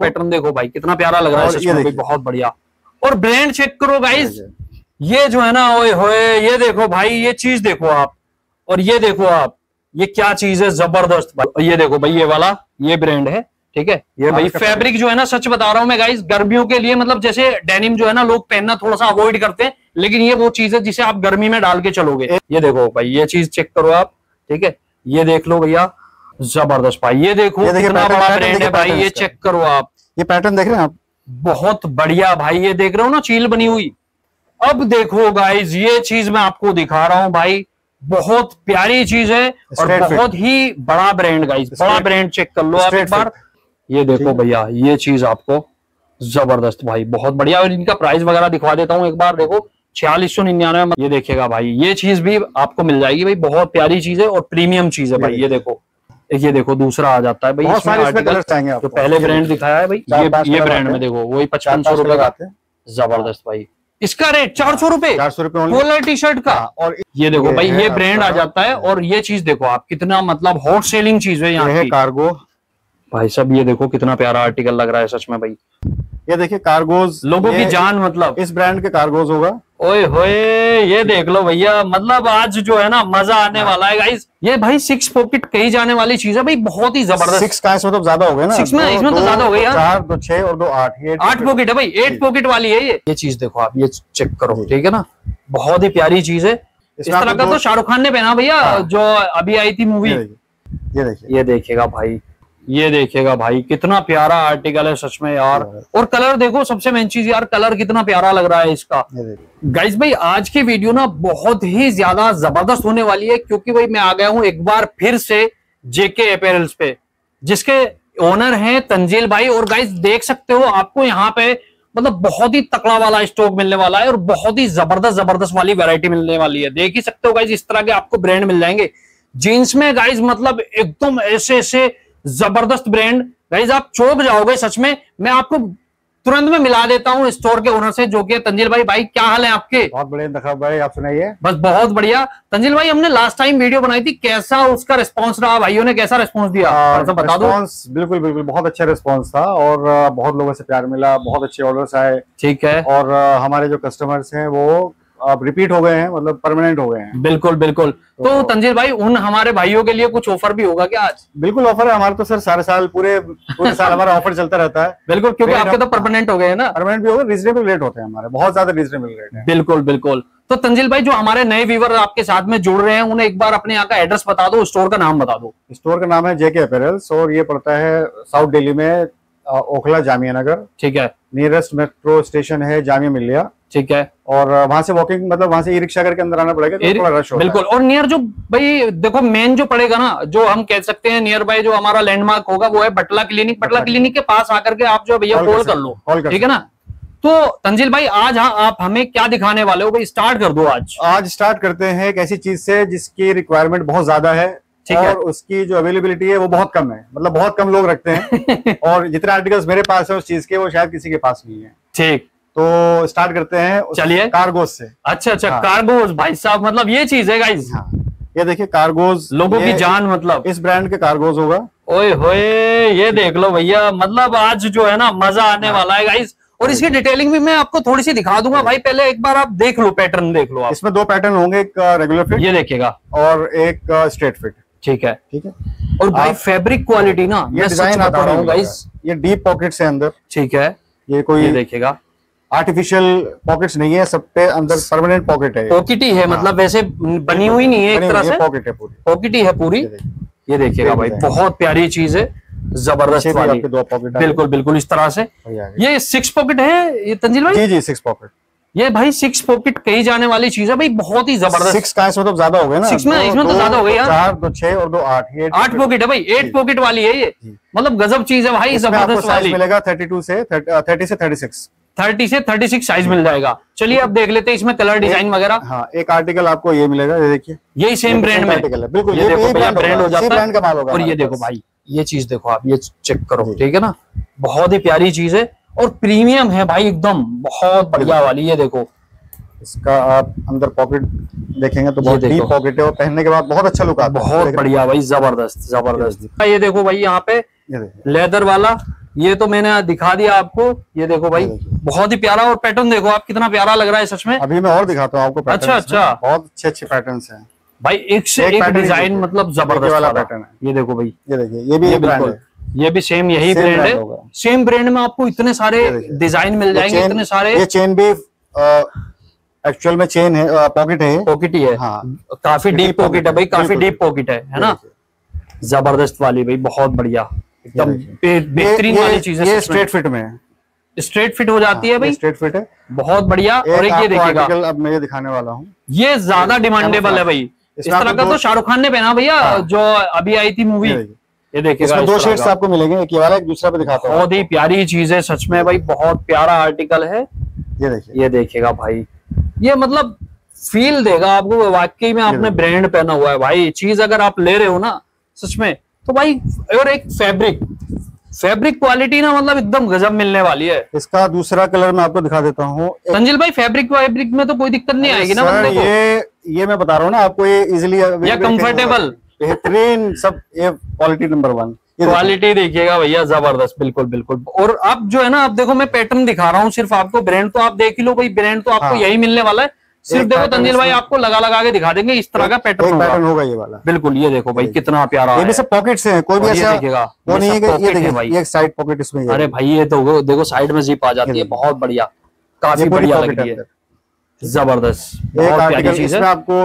Pattern देखो भाई कितना प्यारा लग रहा है। बहुत बढ़िया। और ब्रांड चेक करो गाइस ये जो है ना ओए होए ये देखो भाई ये चीज़ देखो आप और ये देखो आप ये क्या चीज़ है ज़बरदस्त ये देखो भाई ये वाला ये ब्रांड है ठीक है? ये हाँ, भाई फैब्रिक जो है ना सच बता रहा हूँ मैं गाइस गर्मियों के लिए मतलब जैसे डेनिम जो है ना लोग पहनना थोड़ा सा अवॉइड करते हैं लेकिन ये वो चीज़ है जिसे आप गर्मी में डाल के चलोगे। ये देखो भाई ये चीज़ चेक करो आप ठीक है? ये देख लो भैया ज़बरदस्त भाई। ये देखो ये देखिए कितना बड़ा ब्रांड है भाई ये चेक करो आप। ये पैटर्न देख रहे हैं आप? बहुत बढ़िया भाई ये देख रहे हो ना चील बनी हुई। अब देखो गाइज़ ये चीज़ मैं आपको दिखा रहा हूँ भाई बहुत प्यारी चीज़ है और बहुत ही बड़ा ब्रांड गाइज़ बड़ा ब्रांड चेक कर लो आप एक बार। ये देखो भैया ये चीज़ आपको ज़बरदस्त भाई बहुत बढ़िया। और इनका प्राइस वगैरह दिखवा देता हूँ एक बार देखो छियालीस सौ निन्यानवे ये देखेगा भाई ये चीज़ भी आपको मिल जाएगी भाई बहुत प्यारी चीज़ है और प्रीमियम चीज़ है भाई ये देखो। ये देखो दूसरा आ जाता है भाई बहुत सारे इसमें कलर्स आएँगे जो आपको पहले ब्रांड दिखाया है भाई ये ये ब्रांड में देखो वही पचपन सौ रुपए का ज़बरदस्त भाई। इसका रेट चार सौ रुपए। चार सौ रुपए only। पोलर टी शर्ट का। हाँ, और ये देखो भाई ये ब्रांड आ जाता है और ये चीज़ देखो आप कितना मतलब हॉट सेलिंग चीज़ है यहाँ है कार्गो भाई सब ये देखो कितना प्यारा आर्टिकल लग रहा है सच में भाई। ये देखिए कार्गोज लोगों की जान मतलब। इस ब्रांड के कार्गोज होगा। ओए होए ये देख लो भैया मतलब आज जो है ना मज़ा आने हाँ। वाला है गाइस ये भाई सिक्स पॉकेट कही जाने वाली चीज़ है भाई बहुत ही ज़बरदस्त। सिक्स का इसमें तो ज़्यादा हो गए ना। Six में- इसमें तो ज़्यादा हो गया चार दो छह और दो आठ ये आठ पॉकेट है। भाई एट पॉकेट वाली है ये। ये चीज़ देखो आप ये चेक करो ठीक है ना? बहुत ही प्यारी चीज़ है। इस तरह का तो शाहरुख खान ने पहना भैया हाँ। जो अभी आई थी मूवी ये देखिए ये देखिए। ये देखेगा भाई। ये देखेगा भाई कितना प्यारा आर्टिकल है सच में यार। और कलर देखो सबसे मेन चीज़ यार कलर कितना प्यारा लग रहा है इसका। गाइस भाई आज की वीडियो ना बहुत ही ज़्यादा ज़बरदस्त होने वाली है क्योंकि भाई मैं आ गया हूँ एक बार फिर से जेके अपेरल्स पे जिसके ओनर हैं तंजील भाई। और गाइस देख सकते हो आपको यहाँ पे मतलब बहुत ही तकड़ा वाला स्टॉक मिलने वाला है और बहुत ही ज़बरदस्त ज़बरदस्त वाली वैरायटी मिलने वाली है। देख ही सकते हो गाइज़ इस तरह के आपको ब्रांड मिल जाएँगे। जीन्स में गाइज़ मतलब एकदम ऐसे ऐसे ज़बरदस्त ब्रांड। गाइस आप चौक जाओगे सच में। मैं आपको तुरंत में मिला देता हूँ स्टोर के ओनर से जो कि है तंजील भाई भाई क्या हाल है आपके? बहुत बढ़िया भाई आप सुनाइए। बस बहुत बढ़िया। तंजिल भाई हमने लास्ट टाइम वीडियो बनाई थी। कैसा उसका रिस्पांस रहा? भाइयों ने कैसा रिस्पांस दिया? थोड़ा सा बता दो। बिल्कुल बिल्कुल बहुत अच्छा रिस्पॉन्स था और बहुत लोगों से प्यार मिला बहुत अच्छे ऑर्डर्स आए। ठीक है। और हमारे जो कस्टमर्स हैं वो अब रिपीट हो गए हैं मतलब परमानेंट हो गए हैं। बिल्कुल बिल्कुल। तो तंजिल भाई उन हमारे भाइयों के लिए कुछ ऑफ़र भी होगा क्या आज? बिल्कुल ऑफ़र है हमारे तो सर सारे साल पूरे पूरे साल हमारा ऑफ़र चलता रहता है। बिल्कुल क्योंकि आपके तो परमानेंट हो गए हैं ना। परमानेंट भी होगा रीजनेबल रेट होते हैं हमारे बहुत ज़्यादा रीजनेबल रेट है। बिल्कुल बिल्कुल। तो तंजिल भाई जो हमारे नए व्यूवर आपके साथ में जुड़ रहे हैं उन्हें एक बार अपने यहाँ का एड्रेस बता दो स्टोर का नाम बता दो। स्टोर का नाम है जेके अपेरल्स और ये पड़ता है साउथ दिल्ली में ओखला जामिया नगर ठीक है। नियरेस्ट मेट्रो स्टेशन है जामिया मिलिया। ठीक है? और वहाँ से वॉकिंग मतलब वहाँ से ई रिक्शा करके अंदर आना पड़ेगा तो थोड़ा रश बिल्कुल। और नियर जो भाई देखो मेन जो पड़ेगा ना जो हम कह सकते हैं नियर बाय जो हमारा लैंडमार्क होगा वो है बटला क्लिनिक बटला क्लिनिक के पास आकर के आप जो भैया कॉल कर लो। ठीक है ना? तो तंजिल भाई आज हाँ आप हमें क्या दिखाने वाले हो? भाई स्टार्ट कर दो आज। आज स्टार्ट करते हैं एक ऐसी चीज़ से जिसकी रिक्वायरमेंट बहुत ज़्यादा है ठीक है। उसकी जो अवेलेबिलिटी है वो बहुत कम है। मतलब बहुत कम लोग रखते हैं। और जितने आर्टिकल्स मेरे पास है उस चीज़ के वो शायद किसी के पास नहीं है। ठीक। तो स्टार्ट करते हैं चलिए। कार्गोज से। अच्छा अच्छा हाँ। कार्गोज भाई साहब मतलब ये चीज़ है गाइज़ हाँ। ये देखिए कार्गोज लोगों की जान मतलब। इस ब्रांड के कार्गोज होगा। ओए होए ये देख लो भैया मतलब आज जो है ना मज़ा आने हाँ। वाला है गाइज़ और इसकी डिटेलिंग भी मैं आपको थोड़ी सी दिखा दूँगा। भाई पहले एक बार आप देख लो पैटर्न देख लो आप। इसमें दो पैटर्न होंगे एक रेगुलर फिट ये देखिएगा। और एक स्ट्रेट फिट ठीक है। ठीक है? और भाई आप- फैब्रिक क्वालिटी ना ये डिज़ाइन। गाइस ये डीप पॉकेट है अंदर। ठीक है। ये ये कोई देखिएगा। आर्टिफिशियल पॉकेट्स नहीं है सब पे अंदर परमानेंट पॉकेट है पॉकेट ही है मतलब वैसे बनी हुई नहीं है एक तरह से। पॉकेट है पूरी। पॉकेट ही है पूरी। ये देखिएगा भाई बहुत प्यारी चीज़ है ज़बरदस्त वाली। दो पॉकेट बिल्कुल बिल्कुल इस तरह से। ये सिक्स पॉकेट है ये तंजिल भाई? जी जी सिक्स पॉकेट ये भाई सिक्स पॉकेट कही जाने वाली चीज़ है भाई बहुत ही ज़बरदस्त। सिक्स का इसमें तो ज़्यादा हो गए ना। Six में- इसमें तो ज़्यादा हो गए यार। चार दो छह और दो आठ ये आठ पॉकेट है भाई एट पॉकेट वाली है ये। मतलब गजब चीज़ है भाई ज़बरदस्त वाली। मिलेगा थर्टी टू से थर्टी से थर्टी सिक्स थर्टी से थर्टी सिक्स साइज़ मिल जाएगा। चलिए अब देख लेते हैं इसमें कलर डिज़ाइन वगैरह। हाँ एक आर्टिकल आपको ये मिलेगा ये देखिए। यही सेम ब्रांड में। है, बिल्कुल, ये देखो ब्रांड हो जाता brand का माल होगा और ये देखो भाई ये चीज़ देखो आप ये चेक करो ठीक है ना? बहुत ही प्यारी चीज़ है और प्रीमियम है भाई एकदम बहुत बढ़िया वाली ये देखो। इसका आप अंदर पॉकेट देखेंगे तो बहुत डीप पॉकेट है और पहनने के बाद बहुत अच्छा लुक आता है। बहुत बढ़िया भाई ज़बरदस्त ज़बरदस्त। ये देखो भाई यहाँ पे लेदर वाला ये तो मैंने दिखा दिया आपको ये देखो भाई। बहुत ही प्यारा और पैटर्न देखो आप कितना प्यारा लग रहा है सच में। अभी मैं और दिखाता हूँ आपको अच्छा, अच्छा। बहुत अच्छे अच्छे पैटर्न हैं। भाई एक से एक डिज़ाइन मतलब ज़बरदस्त वाला pattern है। ये देखो भाई। ये देखिए ये भी बिल्कुल। ये भी सेम यही ब्रांड है। सेम ब्रांड में आपको इतने सारे डिज़ाइन मिल जाएँगे इतने सारे ये चेन भी एक्चुअल में चेन है पॉकेट है। पॉकेट ही है। हाँ। काफ़ी डीप पॉकेट है भाई काफ़ी डीप पॉकेट है है ना? ज़बरदस्त वाली भाई बहुत बढ़िया। एकदम बेहतरीन वाली चीज़ है स्ट्रेट फिट में है। स्ट्रेट फिट हो जाती है भाई। स्ट्रेट फिट है। बहुत बढ़िया। और एक ये देखिएगा। अब मैं ये दिखाने वाला हूँ। ये ज़्यादा डिमांडेबल है भाई। इस तरह का तो शाहरुख खान ने पहना भैया हाँ। जो अभी आई थी मूवी ये देखिए। देखिएगा इसमें दो शेड्स आपको मिलेंगे एक ये वाला एक दूसरा पे दिखाता हूँ। बहुत ही प्यारी चीज़ है सच में भाई बहुत प्यारा आर्टिकल है। ये देखिए। ये देखिएगा भाई। ये मतलब फील देगा आपको वाकई में आपने ब्रांड पहना हुआ है भाई। चीज़ अगर आप ले रहे हो ना सच में तो भाई और एक फैब्रिक फैब्रिक क्वालिटी ना मतलब एकदम गजब मिलने वाली है। इसका दूसरा कलर मैं आपको दिखा देता हूँ। संजिल भाई फैब्रिक वैब्रिक में तो कोई दिक्कत नहीं आएगी ना सर ये ये मैं बता रहा हूँ ना आपको ये इजिली या comfortable? बेहतरीन सब ये क्वालिटी नंबर वन क्वालिटी देखिएगा भैया ज़बरदस्त बिल्कुल बिल्कुल। और अब जो है ना आप देखो मैं पैटर्न दिखा रहा हूँ सिर्फ़ आपको। ब्रांड तो आप देख ही लो भाई ब्रांड तो आपको हाँ। यही मिलने वाला है। सिर्फ़ देखो तंजील भाई आपको लगा लगा के दिखा देंगे इस तरह का पैटर्न होगा। पैटर्न होगा ये वाला। बिल्कुल ये देखो भाई कितना प्यारा ये है। भी सब पॉकेट्स हैं कोई भी ऐसा वो नहीं है ये देखिए भाई। एक साइड पॉकेट इसमें अरे भाई ये तो देखो साइड में जिप आ जाती है बहुत बढ़िया काफ़ी बढ़िया लग रही है ज़बरदस्त इसमें आपको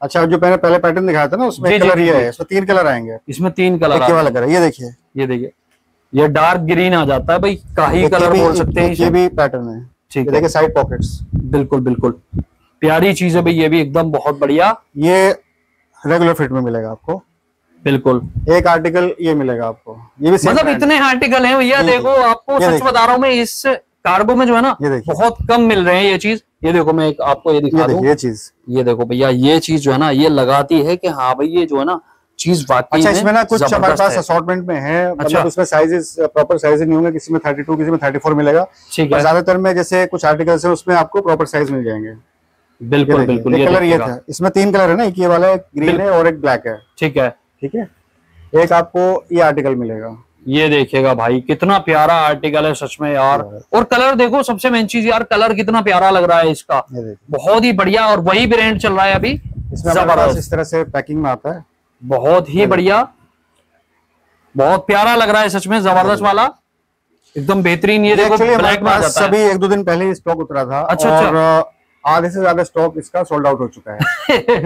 अच्छा जो मैंने पहले पैटर्न दिखाया था ना उसमें कलर ये है इसमें तीन कलर आएँगे। इसमें तीन कलर वाला कलर ये देखिए। ये देखिए ये डार्क ग्रीन आ जाता है भाई काही कलर बोल सकते हैं ये भी पैटर्न है। ठीक है। देखिए साइड पॉकेट्स बिल्कुल बिल्कुल। प्यारी चीज़ है भाई ये भी एकदम बहुत बढ़िया। ये रेगुलर फिट में मिलेगा आपको। बिल्कुल। एक आर्टिकल ये मिलेगा आपको। ये भी मतलब इतने आर्टिकल हैं भैया देखो आपको सच बता रहा हूँ मैं इस कार्गो में जो है ना ये बहुत कम मिल रहे हैं ये चीज़। ये देखो मैं एक आपको ये दिखा ये ये चीज़। ये देखो भैया ये चीज़ जो है ना ये लगाती है कि हाँ भाई ये जो है ना चीज़ वाकई अच्छा इसमें ना कुछ हमारे पास असॉर्टमेंट में है अच्छा। मतलब उसमें साइजेस प्रॉपर साइज़ नहीं होंगे किसी में 32 किसी में 34 मिलेगा। ठीक है। ज़्यादातर में जैसे कुछ आर्टिकल्स है उसमें आपको प्रॉपर साइज़ मिल जाएँगे। बिल्कुल बिल्कुल ये कलर ये था। इसमें तीन कलर है ना एक ये वाला एक ग्रीन है और एक ब्लैक है। ठीक है। ठीक है? एक आपको ये आर्टिकल मिलेगा। ये देखिएगा भाई कितना प्यारा आर्टिकल है सच में यार। और कलर देखो सबसे मेन चीज़ यार कलर कितना प्यारा लग रहा है इसका। बहुत ही बढ़िया और वही ब्रांड चल रहा है अभी। इसमें इस तरह से पैकिंग में आता है। बहुत ही बढ़िया। बहुत प्यारा लग रहा है सच में ज़बरदस्त वाला। एकदम बेहतरीन ये देखो ब्लैक में है। सभी एक दो दिन पहले स्टॉक उतरा था अच्छा, और आधे से ज़्यादा स्टॉक इसका सोल्ड आउट हो चुका है।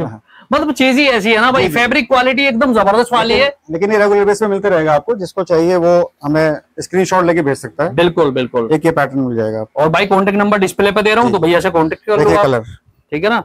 मतलब चीज़ ही ऐसी है ना भाई? फैब्रिक क्वालिटी एकदम ज़बरदस्त वाली है। लेकिन ये रेगुलर बेस पे मिलते रहेगा आपको जिसको चाहिए वो हमें स्क्रीनशॉट लेके भेज सकता है। बिल्कुल बिल्कुल। एक ये पैटर्न मिल जाएगा। और भाई कॉन्टेक्ट नंबर डिस्प्ले पे दे रहा हूँ तो भैया से कांटेक्ट कर लो कलर ठीक है ना?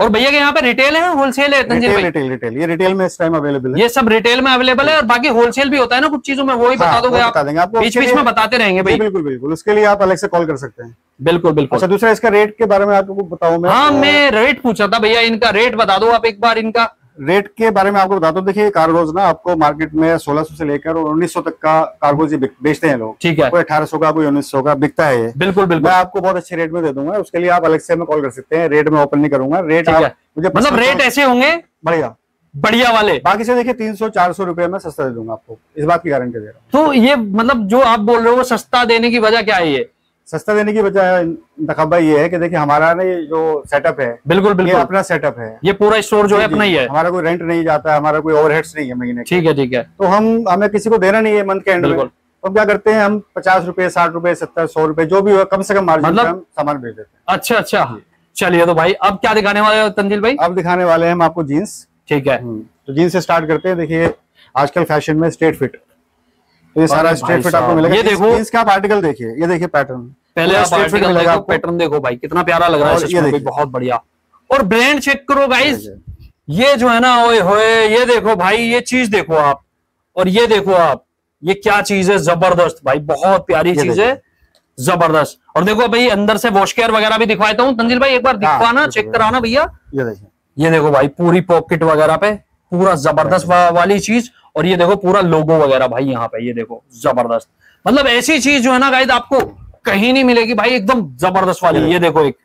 और भैया के यहाँ पे रिटेल है होलसेल है रिटेल भाई? रिटेल रिटेल ये रिटेल में इस टाइम अवेलेबल है। ये सब रिटेल में अवेलेबल है और बाकी होलसेल भी होता है ना कुछ चीज़ों में वो ही बता हाँ, दोगे आप। आपको बीच बीच में बताते रहेंगे भाई। बिल्कुल बिल्कुल। उसके लिए आप अलग से कॉल कर सकते हैं। बिल्कुल बिल्कुल। अच्छा दूसरा इसका रेट के बारे में आपको बताऊँ मैं। हाँ मैं रेट पूछा था भैया इनका रेट बता दो आप एक बार इनका। रेट के बारे में आपको बताता हूँ देखिए कार्गोज ना आपको मार्केट में 1600 से लेकर और 1900 तक का कार्गोज बेचते हैं लोग। ठीक है। कोई 1800 का कोई 1900 का बिकता है बिल्कुल बिल्कुल। मैं आपको बहुत अच्छे रेट में दे दूँगा। उसके लिए आप अलग से हमें कॉल कर सकते हैं। रेट में ओपन नहीं करूँगा। रेट आप मुझे मतलब रेट ऐसे होंगे? बढ़िया। बढ़िया वाले। बाकी से देखिए तीन सौ चार सौ रुपए में सस्ता दे दूँगा आपको। इस बात की गारंटी दे रहा हूँ। तो ये मतलब जो आप बोल रहे हो वो सस्ता देने की वजह क्या है ये? सस्ता देने की वजह इंतखाबा ये है कि देखिए हमारा ना ये जो सेटअप है बिल्कुल ये बिल्कुल। अपना सेटअप है। ये पूरा स्टोर जो है अपना ही है। हमारा कोई रेंट नहीं जाता है हमारा कोई ओवरहेड्स नहीं है महीने ठीक है ठीक है। तो हम हमें किसी को देना नहीं है मंथ के एंड में। बिल्कुल। तो हम क्या करते हैं हम पचास रुपए साठ रुपए सत्तर सौ रुपए जो भी हो कम से कम मार्जिन मतलब- हम सामान भेज देते हैं। अच्छा अच्छा। चलिए तो भाई अब क्या दिखाने वाले हो तंजिल भाई? अब दिखाने वाले हैं हम आपको जीन्स ठीक है। तो जीन्स से स्टार्ट करते हैं। देखिए आजकल फ़ैशन में स्ट्रेट फिट ये सारा स्ट्रेट फिट आपको मिलेगा। ये देखो। जीन्स का आप आर्टिकल देखिए ये देखिए पैटर्न पहले आप आर्टिकल देखो पैटर्न देखो भाई कितना प्यारा लग रहा है ये देखिए। बहुत बढ़िया। और ब्रांड चेक करो गाइस ये जो है ना ओए होए ये देखो भाई ये चीज़ देखो आप। और ये देखो आप ये क्या चीज़ है ज़बरदस्त भाई बहुत प्यारी चीज़ है। ज़बरदस्त। और देखो भाई अंदर से वॉश केयर वगैरह भी दिखवाता हूँ। तंजिल भाई एक बार दिखवाना चेक कराना भैया। ये देखिए। ये देखो भाई पूरी पॉकेट वगैरह पे पूरा ज़बरदस्त वाली चीज़। और ये देखो पूरा लोगो वगैरह भाई यहाँ पे ये देखो ज़बरदस्त। मतलब ऐसी चीज़ जो है ना गाइस आपको कहीं नहीं मिलेगी भाई एकदम ज़बरदस्त वाली। ये देखो एक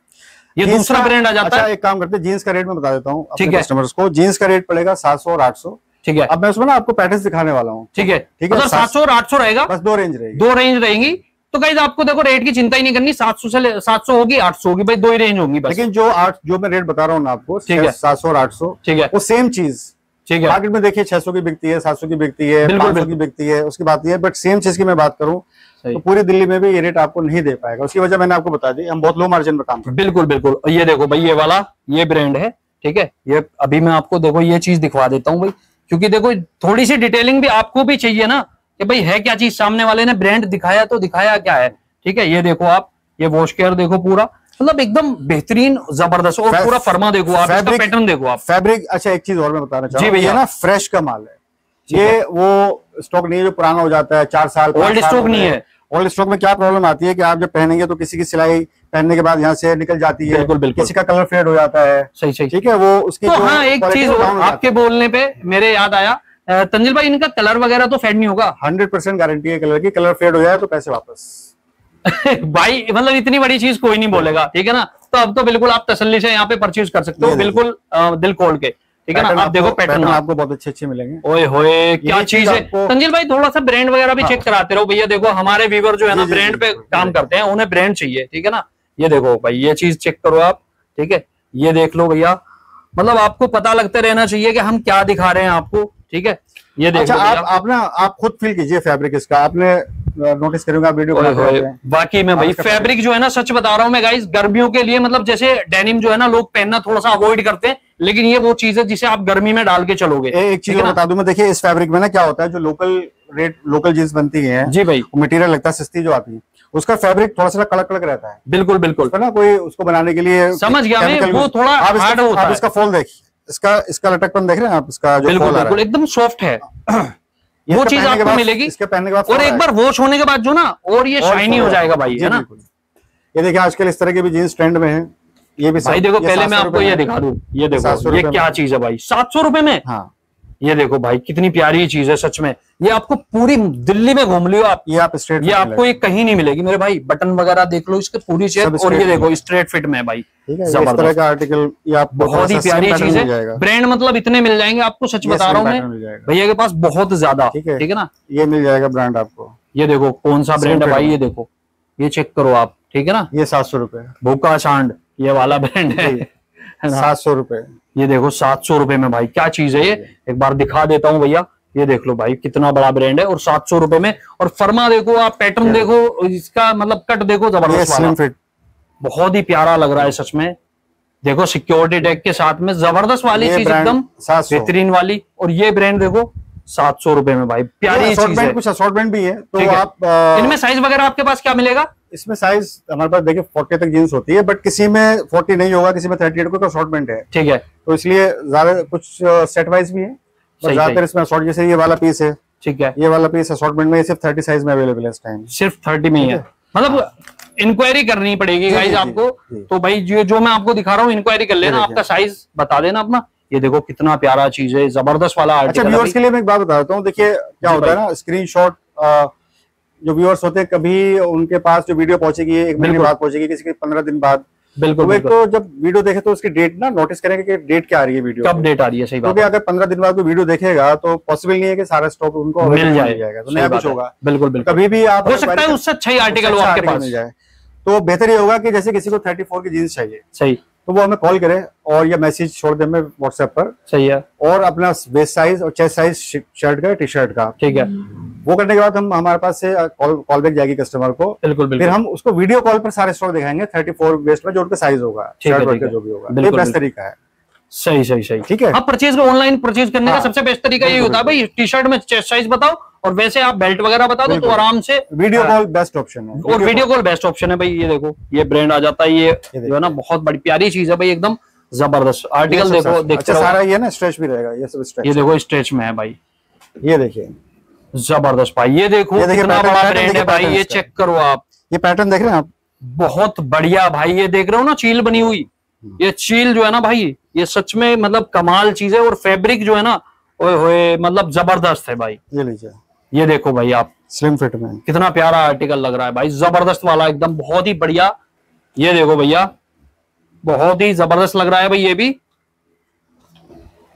ये दूसरा ब्रांड आ जाता अच्छा है। एक काम करते हैं जीन्स का रेट मैं बता देता हूँ ठीक है। कस्टमर्स को। जीन्स का रेट पड़ेगा सात सौ और आठ सौ। ठीक है। अब मैं उसमें ना आपको पैटर्न दिखाने वाला हूँ। ठीक है। ठीक है, मतलब सात- सौ और आठ सौ रहेगा। बस दो रेंज रहेगी। दो रेंज रहेंगी। तो गाइज़ आपको देखो रेट की चिंता ही नहीं करनी। सात सौ से सात सौ होगी आठ सौ होगी भाई दो ही रेंज होगी बस। लेकिन जो आठ जो मैं रेट बता रहा हूँ ना आपको ठीक है। सात सौ और आठ सौ ठीक है। वो सेम चीज़। ठीक है। मार्केट में देखिए छह सौ की बिकती है सात सौ की बिकती है बिल्कुल, पाँच सौ की बिकती है उसकी बात नहीं है बट सेम चीज़ की मैं बात करूँ तो पूरी दिल्ली में भी ये रेट आपको नहीं दे पाएगा। उसकी वजह मैंने आपको बता दी हम बहुत लो मार्जिन में काम करते बिल्कुल बिल्कुल। ये देखो भाई ये वाला ये ब्रांड है ठीक है? ये अभी मैं आपको देखो ये चीज़ दिखवा देता हूँ भाई क्योंकि देखो थोड़ी सी डिटेलिंग भी आपको भी चाहिए ना कि भाई है क्या चीज़ सामने वाले ने ब्रांड दिखाया तो दिखाया क्या है ठीक है? ये देखो आप ये वॉश केयर देखो पूरा मतलब एकदम बेहतरीन ज़बरदस्त। और पूरा फर्मा देखो आप इसका फैब्रिक- पैटर्न देखो आप। फैब्रिक अच्छा एक चीज़ और मैं बताना जी चाहूँ भैया। ये ना फ्रेश का माल है। ये वो स्टॉक नहीं है जो पुराना हो जाता है चार साल stock हो नहीं है। ओल्ड स्टॉक में क्या प्रॉब्लम आती है कि आप जब पहनेंगे तो किसी की सिलाई पहनने के बाद यहाँ से निकल जाती है। बिल्कुल, बिल्कुल। किसी का कलर फेड हो जाता है। सही सही। ठीक है वो उसकी तो हाँ एक चीज़ आपके बोलने पे मेरे याद आया तंजिल भाई इनका कलर वगैरह तो फेड नहीं होगा। हंड्रेड परसेंट गारंटी है कलर की। कलर फेड हो जाए तो पैसे वापस। भाई मतलब इतनी बड़ी चीज़ कोई नहीं बोलेगा ठीक है ना? तो अब तो बिल्कुल आप तसल्ली से यहाँ पे परचेज कर सकते हो बिल्कुल दिल खोल के ठीक है ना? आप देखो पैटर्न आपको बहुत अच्छे अच्छे मिलेंगे। ओए होए क्या चीज़ है? तंजिल भाई थोड़ा सा ब्रांड वगैरह भी हाँ। चेक कराते रहो भैया देखो हमारे व्यूवर जो है ना ब्रांड पे काम करते हैं उन्हें ब्रांड चाहिए ठीक है ना? ये देखो भाई ये चीज़ चेक करो आप ठीक है? ये देख लो भैया। मतलब आपको पता लगते रहना चाहिए कि हम क्या दिखा रहे हैं आपको ठीक है? ये देखो अच्छा आप आप ना आप खुद फील कीजिए फैब्रिक इसका। आपने नोटिस करूँगा वीडियो रहते में भाई फैब्रिक जो है ना सच बता रहा हूँ मैं गाइस गर्मियों के लिए मतलब जैसे डेनिम जो है ना लोग पहनना थोड़ा सा अवॉइड करते हैं लेकिन ये वो चीज़ है जिसे आप गर्मी में डाल के चलोगे। एक चीज़? बता दूँ मैं देखिए इस फैब्रिक में ना क्या होता है जो लोकल रेट लोकल जींस बनती है जी भाई। मटेरियल लगता है सस्ती जो आती है उसका फैब्रिक थोड़ा सा कड़क कड़क रहता है। बिल्कुल बिल्कुल। ना कोई उसको बनाने के लिए समझ गया मैं, वो थोड़ा hard होता है। इसका फॉल देखिए इसका इसका लटकपन देख रहे हैं आप इसका जो बिल्कुल एकदम सॉफ्ट है। वो चीज़ आपको मिलेगी। इसके पहनने के बाद और एक बार वॉश होने के बाद जो ना और ये शाइनी हो जाएगा भाई है ना? ये देखिए आजकल इस तरह के भी जीन्स ट्रेंड में है। ये भी भाई देखो पहले मैं आपको ये दिखा दू। ये 700 देखो ये क्या चीज़ है भाई? सात सौ रुपए में? हाँ। ये देखो भाई कितनी प्यारी चीज़ है सच में। ये आपको पूरी दिल्ली में घूम लियो आप। ये आप स्ट्रेट ये आपको ये कहीं नहीं मिलेगी। मेरे भाई बटन वगैरह देख लो इसके पूरी चेयर और ये देखो स्ट्रेट फिट में भाई। इस तरह का आर्टिकल ये आपको बहुत ही प्यारी चीज़ है। ब्रांड मतलब इतने मिल जाएँगे आपको सच बता रहा हूँ मैं। भैया के पास बहुत ज़्यादा ठीक है। ना? ये मिल जाएगा ब्रांड आपको। ये देखो कौन सा ब्रांड है भाई ये देखो। ये चेक करो आप ठीक है ना? ये सात सौ भूखा सांड ये वाला ब्रांड है? सात सौ रुपए। ये देखो सात सौ रुपए में भाई क्या चीज़ है ये? एक बार दिखा देता हूँ भैया। ये देख लो भाई कितना बड़ा ब्रांड है और सात सौ रुपए में। और फर्मा देखो आप पैटर्न देखो इसका मतलब कट देखो ज़बरदस्त बहुत ही प्यारा लग रहा है सच में। देखो सिक्योरिटी टैग के साथ में ज़बरदस्त वाली चीज़ एकदम 700 बेहतरीन वाली। और ये ब्रांड देखो सात सौ रुपए में भाई प्यारी चीज़ है। कुछ असॉर्टमेंट भी है तो आप इनमें साइज़ वगैरह आपके पास क्या मिलेगा? इसमें साइज़ हमारे पास देखिए फोर्टी तक जींस होती है बट किसी में फोर्टी नहीं होगा किसी में थर्टी एट का असॉर्टमेंट है। ठीक है। तो इसलिए ज़्यादा कुछ सेट वाइज भी है ज़्यादातर इसमें असॉर्ट जैसे ये वाला पीस है ठीक है। ये वाला पीस असॉर्टमेंट में सिर्फ़ थर्टी साइज़ में अवेलेबल है इस टाइम सिर्फ़ थर्टी में ही है। मतलब इंक्वायरी करनी पड़ेगी गाइज़ आपको। तो भाई जो जो मैं आपको दिखा रहा हूँ इंक्वायरी कर लेना आपका साइज़ बता देना अपना। ये देखो कितना प्यारा चीज़ है ज़बरदस्त वाला अच्छा के लिए मैं एक बात बता देता हूँ देखिए क्या होता है ना स्क्रीनशॉट जो व्यूअर्स होते हैं कभी उनके पास जो वीडियो पहुंचेगी एक महीने। बाद पहुंचेगी किसी के पंद्रह दिन बाद बिल्कुल तो तो जब वीडियो देखे तो उसकी डेट ना नोटिस करेंगे कि डेट क्या आ रही है वीडियो कब डेट आ रही है सही बात क्योंकि अगर पंद्रह दिन बाद कोई वीडियो देखेगा तो पॉसिबल नहीं है कि सारा स्टॉक उनको मिल मिल जाए जाएगा तो नया कुछ होगा। बिल्कुल बिल्कुल। कभी भी आप हो सकता है उससे अच्छा ही आर्टिकल आपके पास। मिल जाए। तो बेहतर ये होगा कि जैसे किसी को थर्टी फोर की जीन्स चाहिए सही। तो वो हमें कॉल करें और या मैसेज छोड़ दे हमें व्हाट्सएप पर। सही है। और अपना वेस्ट साइज़ और चेस्ट साइज़ शर्ट का टी शर्ट का। ठीक है। वो करने के बाद हम हमारे पास से कॉल कॉल बैक जाएगी कस्टमर को। बिल्कुल फिर हम उसको वीडियो कॉल पर सारे स्टॉक दिखाएँगे थर्टी फोर वेस्ट में जो उनका साइज़ होगा शर्ट का जो भी होगा। ये बेस्ट तरीका है। सही सही सही ठीक है? हाँ परचेज का ऑनलाइन परचेज करने का हाँ, सबसे बेस्ट तरीका ये बिल्कुल, होता है भाई टी शर्ट में चेस्ट साइज़ बताओ और वैसे आप बेल्ट वगैरह बता दो तो आराम से वीडियो। कॉल बेस्ट ऑप्शन है। और वीडियो कॉल बेस्ट ऑप्शन है भाई ये देखो ये ब्रांड आ जाता है ये जो है ना बहुत बड़ी प्यारी चीज़ है भाई एकदम ज़बरदस्त। आर्टिकल देखो अच्छा देखते सारा ये ना स्ट्रेच भी रहेगा ये सब ये देखो स्ट्रेच में है भाई। ये देखिए। ज़बरदस्त भाई ये देखो ये कितना बड़ा ब्रांड है भाई ये चेक करो आप। ये पैटर्न देख रहे हैं आप? बहुत बढ़िया भाई ये देख रहे हो ना चील बनी हुई। ये चील जो है ना भाई ये सच में मतलब कमाल चीज़ है और फैब्रिक जो है ना ओए मतलब ज़बरदस्त है भाई। ये लीजिए। ये देखो भाई आप। स्लिम फिट में। कितना प्यारा आर्टिकल लग रहा है भाई ज़बरदस्त वाला एकदम बहुत ही बढ़िया। ये देखो भैया बहुत ही ज़बरदस्त लग रहा है भाई ये भी।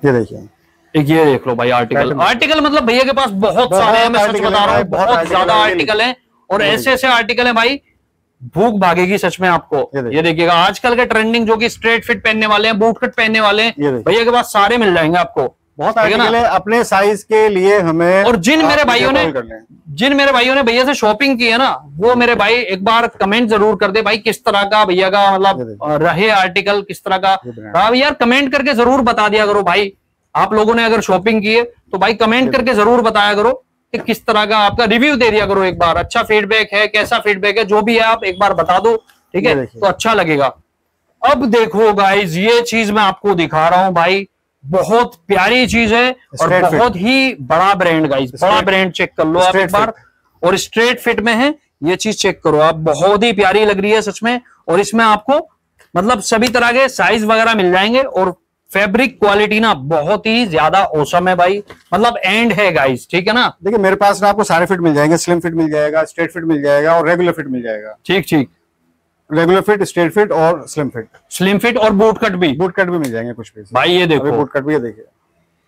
ये देखिए। एक ये देख लो भाई आर्टिकल आर्टिकल मतलब भैया के पास बहुत सारे हैं मैं सच बता रहा हूँ बहुत बहुत ज़्यादा आर्टिकल हैं और ऐसे ऐसे आर्टिकल हैं भाई भूख भागेगी सच में आपको। ये देखिएगा आजकल के ट्रेंडिंग जो कि स्ट्रेट फिट पहनने वाले हैं बूट कट पहनने वाले हैं भैया के पास सारे मिल जाएँगे आपको। बहुत ना? अपने साइज़ के लिए हमें और जिन मेरे आप भाइयों ने। जिन मेरे भाइयों ने भैया से शॉपिंग की है ना वो मेरे भाई एक बार कमेंट ज़रूर कर दे भाई किस तरह का भैया का मतलब रहे आर्टिकल किस तरह का? brand। हाँ यार कमेंट करके ज़रूर बता दिया करो भाई। आप लोगों ने अगर शॉपिंग की है तो भाई कमेंट करके ज़रूर बताया करो। कि किस तरह का आपका रिव्यू दे दिया करो एक बार। अच्छा फीडबैक है कैसा फीडबैक है जो भी है आप एक बार बता दो ठीक है? तो अच्छा लगेगा। अब देखो गाइज़ ये चीज़ मैं आपको दिखा रहा हूँ भाई बहुत प्यारी चीज़ है और बहुत ही बड़ा ब्रांड गाइज़ बड़ा ब्रांड चेक कर लो आप एक बार। और स्ट्रेट फिट में है ये चीज़ चेक करो आप बहुत ही प्यारी लग रही है सच में। और इसमें आपको मतलब सभी तरह के साइज़ वगैरह मिल जाएँगे और फैब्रिक क्वालिटी ना बहुत ही ज़्यादा औसम है भाई। मतलब एंड है गाइस ठीक है ना? देखिए मेरे पास ना आपको सारे फिट मिल जाएँगे स्लिम फिट मिल जाएगा स्ट्रेट फिट मिल जाएगा और रेगुलर फिट मिल जाएगा। ठीक ठीक। रेगुलर फिट स्ट्रेट फिट और स्लिम फिट स्लिम फिट और बूट कट भी। बूट कट भी मिल जाएँगे कुछ पीस भाई ये देखो। बूट कट भी ये देखिए।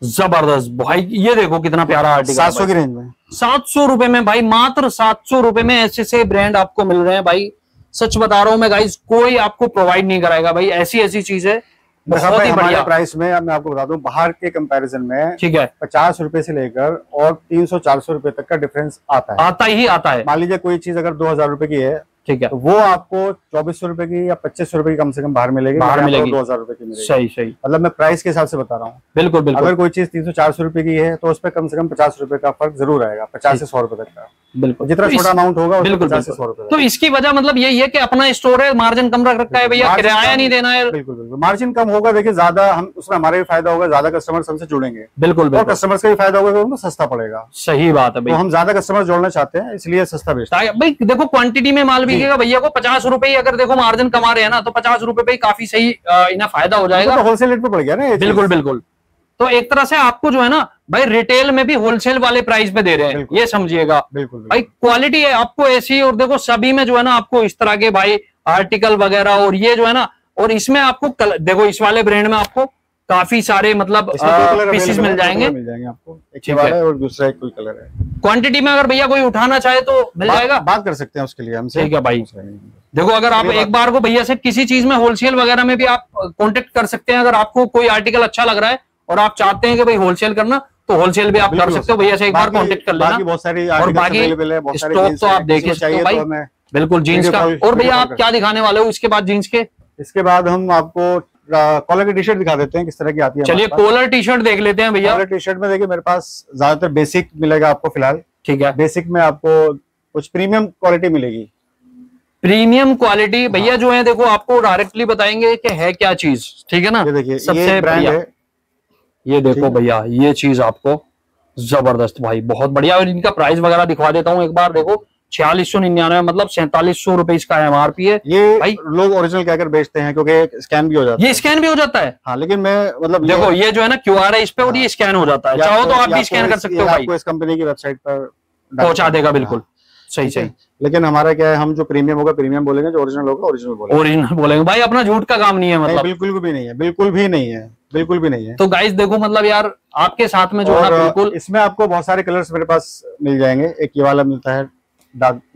ज़बरदस्त। भाई ये देखो कितना प्यारा आर्टिकल सात सौ की रेंज में। सात सौ रुपए में भाई मात्र सात सौ रुपए में ऐसे ऐसे ब्रांड आपको मिल रहे हैं भाई। सच बता रहा हूँ मैं गाइस कोई आपको प्रोवाइड नहीं कराएगा भाई। ऐसी ऐसी चीज़ है बहुत ही बढ़िया। प्राइस में अब मैं आपको बता दूँ बाहर के कंपैरिजन में ठीक है। पचास रुपए से लेकर और तीन सौ चार सौ रुपए तक का डिफरेंस आता है। आता ही आता है। मान लीजिए कोई चीज़ अगर दो हज़ार रुपए की है ठीक है। तो वो आपको चौबीस सौ रुपए की या पच्चीस सौ रुपए की कम से कम बाहर मिलेगी बाहर मिलेगी। दो हज़ार रुपए की मिलेगी। सही सही। मतलब मैं प्राइस के हिसाब से बता रहा हूँ। बिल्कुल बिल्कुल। अगर कोई चीज़ तीन सौ चार सौ रुपए की है तो उस पर कम से कम पचास रुपए का फ़र्क ज़रूर आएगा पचास से सौ रुपए तक का। बिल्कुल। जितना तो छोटा अमाउंट होगा बिल्कुल तो इसकी वजह मतलब यही है कि अपना स्टोर है मार्जिन कम रख रखा है भैया किराया नहीं देना है। बिल्कुल बिल्कुल। मार्जिन कम होगा देखिए ज़्यादा हम उसमें हमारे भी फ़ायदा होगा ज़्यादा कस्टमर हमसे जुड़ेंगे। बिल्कुल और कस्टमर्स का भी फ़ायदा होगा तो उनको सस्ता पड़ेगा। सही बात है तो हम ज़्यादा कस्टमर जोड़ना चाहते हैं इसलिए सस्ता बेचते है। भाई देखो क्वांटिटी में माल बिकेगा भैया को पचास रुपए ही अगर देखो मार्जिन कमा रहे हैं ना तो पचास रुपए पे काफ़ी सही इन्हें फ़ायदा हो जाएगा। होलसेल रेट पे पड़ गया ना बिल्कुल बिल्कुल। तो एक तरह से आपको जो है ना भाई रिटेल में भी होलसेल वाले प्राइस पे दे रहे हैं। ये समझिएगा। भाई क्वालिटी है आपको ऐसी और देखो सभी में जो है ना आपको इस तरह के भाई आर्टिकल वगैरह और ये जो है ना और इसमें आपको कल, देखो इस वाले ब्रांड में आपको काफ़ी सारे मतलब पीसेस मिल जाएँगे। मिल जाएँगे आपको। एक वाला है। है और दूसरा एक कोई कलर है। क्वांटिटी में अगर भैया कोई उठाना चाहे तो मिल जाएगा। बात कर सकते हैं उसके लिए हमसे। ठीक है भाई। देखो अगर आप एक बार को भैया से किसी चीज़ में होलसेल वगैरह में भी आप कांटेक्ट कर सकते हैं। अगर आपको कोई आर्टिकल अच्छा लग रहा है और आप चाहते हैं कि भाई होलसेल करना तो होलसेल भी आप कर सकते हो। भैया से एक बार कांटेक्ट कर लेना। बहुत सारी और बाकी है, स्टॉक तो आप देख सकते हो भाई तो बिल्कुल जीन्स का। और भैया आप क्या दिखाने वाले हो इसके बाद जीन्स के? इसके बाद हम आपको कॉलर की टी शर्ट दिखा देते हैं किस तरह की आती है चलिए कोलर टी शर्ट देख लेते हैं भैया। कॉलर टी शर्ट में देखिए मेरे पास ज़्यादातर बेसिक मिलेगा आपको फ़िलहाल। ठीक है। बेसिक में आपको कुछ प्रीमियम क्वालिटी मिलेगी। प्रीमियम क्वालिटी भैया जो है देखो आपको डायरेक्टली बताएँगे कि है क्या चीज़ ठीक है ना? ये देखिए सबसे ब्रांड है। ये देखो भैया ये चीज़ आपको ज़बरदस्त भाई बहुत बढ़िया। और इनका प्राइस वगैरह दिखवा देता हूँ एक बार देखो छियालीस सौ निन्यानवे मतलब सैंतालीस सौ रुपए इसका एमआरपी है। ये भाई- लोग ओरिजिनल कहकर बेचते हैं? क्योंकि स्कैन भी हो जाता है। ये स्कैन भी हो जाता है। हाँ लेकिन मैं मतलब देखो ये जो है ना क्यू आर है इस पे और ये स्कैन हो जाता है। चाहो तो आप भी स्कैन कर सकते हो भाई। आपको इस कंपनी की वेबसाइट पर पहुँचा देगा। बिल्कुल। हाँ, सही सही। लेकिन हमारा क्या है हम जो प्रीमियम होगा प्रीमियम बोलेंगे जो ओरिजिनल होगा ओरिजिनल बोलेंगे। ओरिजिनल बोलेंगे। भाई अपना झूठ का काम नहीं है मतलब। बिल्कुल भी नहीं है बिल्कुल भी नहीं है। बिल्कुल भी नहीं है। तो गाइस देखो मतलब यार आपके साथ में जो है बिल्कुल इसमें आपको बहुत सारे कलर्स मेरे पास मिल जाएँगे। एक ये वाला मिलता है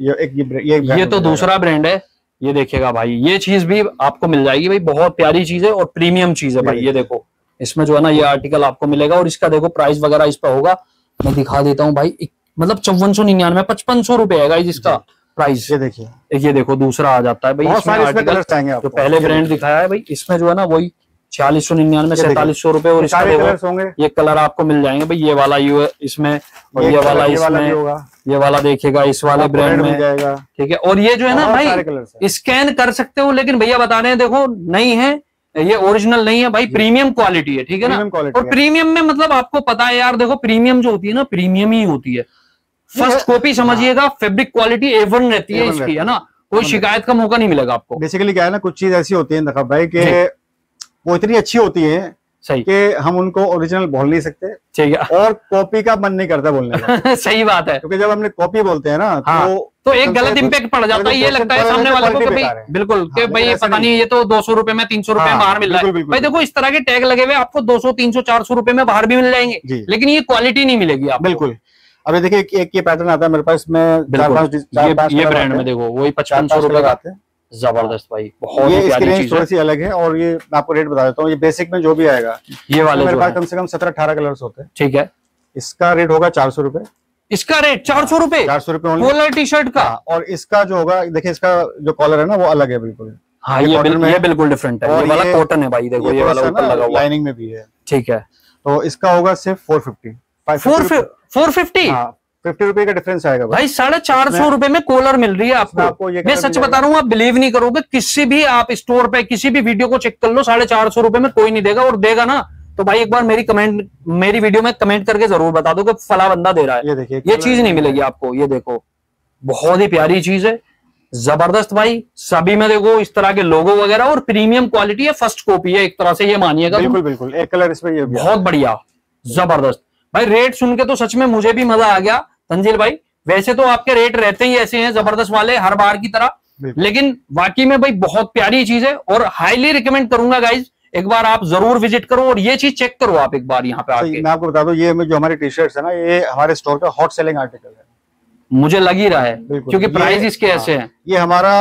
ये एक ये ये, ये तो दूसरा ब्रांड है। ये देखिएगा भाई ये चीज़ भी आपको मिल जाएगी भाई बहुत प्यारी चीज़ है और प्रीमियम चीज़ है भाई ये देखो। इसमें जो है ना ये आर्टिकल आपको मिलेगा और इसका देखो प्राइस वगैरह इस पर होगा। मैं दिखा देता हूँ भाई मतलब चौवन सौ निन्यानवे पचपन सौ रुपए है गाइस इसका प्राइस ये देखिए। ये देखो दूसरा आ जाता है भाई बहुत इसमें सारे इसमें आर्टिकल कलर्स आएँगे जो आपको। पहले ब्रांड दिखाया है भाई इसमें जो है ना वही छियालीस सौ निन्यानवे। सैंतालीस सौ रुपए और इसका ये कलर आपको मिल जाएँगे भाई ये वाला यू इसमें और ये वाला इसमें। ये वाला देखिएगा इस वाले ब्रांड में। ठीक है और ये जो है ना भाई हैं। स्कैन कर सकते हो लेकिन भैया बता रहे हैं देखो नहीं है ये ओरिजिनल नहीं है भाई प्रीमियम क्वालिटी है ठीक है ना? और प्रीमियम में मतलब आपको पता है यार देखो प्रीमियम जो होती है ना प्रीमियम ही होती है। फ़र्स्ट कॉपी समझिएगा फैब्रिक क्वालिटी एवन रहती है इसकी है ना? कोई शिकायत का मौका नहीं मिलेगा आपको। बेसिकली क्या है ना कुछ चीज़ ऐसी होती है भाई कि। वो इतनी अच्छी होती है सही। कि हम उनको ओरिजिनल बोल नहीं सकते। ठीक है। और कॉपी का मन नहीं करता बोलने का। सही बात है। क्योंकि जब हमने कॉपी बोलते हैं ना हाँ, तो तो एक गलत इम्पैक्ट पड़ जाता है ये लगता है सामने वाले को कि भाई है। बिल्कुल कि हाँ, भाई ऐसा पता नहीं ये तो दो सौ रुपए में तीन सौ रुपए में हाँ, बाहर मिल रहा है। भाई देखो इस तरह के टैग लगे हुए आपको दो सौ तीन सौ चार सौ रुपए में बाहर भी मिल जाएँगे। लेकिन ये क्वालिटी नहीं मिलेगी आप बिल्कुल। अभी देखिए एक, ये पैटर्न आता है मेरे पास में ये, ये ब्रांड में देखो वही पचपन सौ रुपए का। आते हैं। ज़बरदस्त भाई बहुत ये इसकी रेंज थोड़ी सी अलग है और ये मैं आपको रेट बता देता हूँ ये बेसिक में जो भी आएगा ये वाले मेरे पास कम से कम सत्रह अठारह कलर होते हैं। ठीक है। इसका रेट होगा चार सौ रुपए। इसका रेट चार सौ रुपए? चार सौ रुपए कॉलर टी शर्ट का? हाँ, और इसका जो होगा देखिए इसका जो कॉलर है ना वो अलग है बिल्कुल। हाँ ये ये बिल्कुल डिफरेंट है। ये वाला कॉटन है भाई देखो ये वाला ऊपर लगा हुआ लाइनिंग में भी है। ठीक है। तो इसका होगा सिर्फ़ four fifty four four fifty fifty रुपए का डिफरेंस आएगा भाई। साढ़े चार सौ रुपए में कॉलर मिल रही है आपको। आपको ये मैं सच बता रहा हूँ आप बिलीव नहीं करोगे किसी भी आप स्टोर पे किसी भी वीडियो को चेक कर लो साढ़े चार सौ रुपए में कोई नहीं देगा और देगा ना। तो भाई एक बार मेरी कमेंट मेरी वीडियो में कमेंट करके ज़रूर बता दो कि फला बंदा दे रहा है। ये देखिए ये चीज़ नहीं मिलेगी आपको ये देखो। बहुत ही प्यारी चीज़ है। ज़बरदस्त भाई सभी में देखो इस तरह के लोगो वगैरह और प्रीमियम क्वालिटी है फ़र्स्ट कॉपी है एक तरह से ये मानिएगा बिल्कुल बिल्कुल। एक कलर इसमें ये बहुत बढ़िया ज़बरदस्त। भाई रेट सुन के तो सच में मुझे भी मज़ा आ गया। तंजील भाई वैसे तो आपके रेट रहते ही ऐसे हैं ज़बरदस्त वाले हर बार की तरह लेकिन वाकई में भाई बहुत प्यारी चीज़ है और हाईली रिकमेंड करूँगा गाइज़ एक बार आप ज़रूर विज़िट करो और ये चीज़ चेक करो आप एक बार यहाँ पे आके मैं आपको बता दूँ ये जो हमारी टी शर्ट्स है ना ये हमारे स्टोर का हॉट सेलिंग आर्टिकल है मुझे लग ही रहा है। क्योंकि प्राइस इसके हाँ। ऐसे हैं ये हमारा